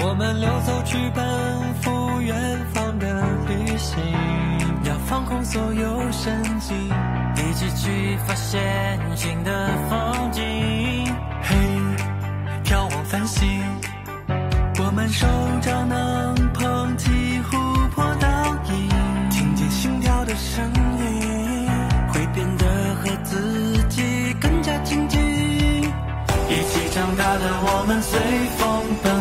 我们溜走去奔赴远方的旅行要放空所有神经一起去发现新的风景嘿眺望繁星我们手掌能捧起湖泊倒影听见心跳的声音会变得和自己更加亲近。一起长大的我们随风奔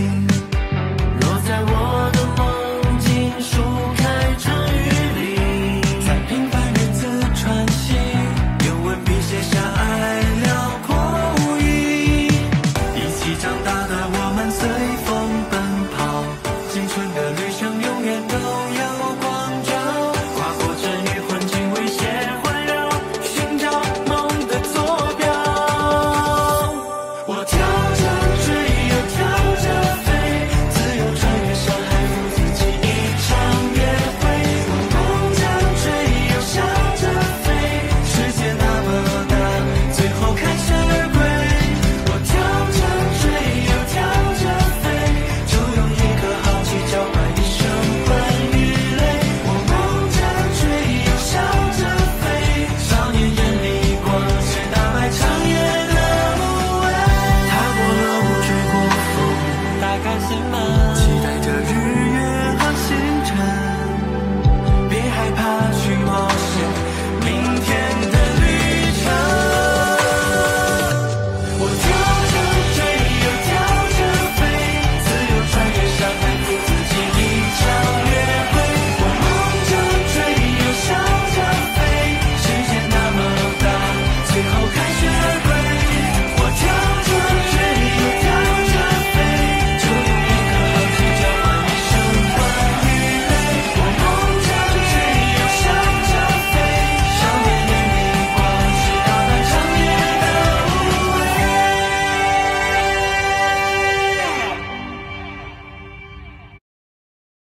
dream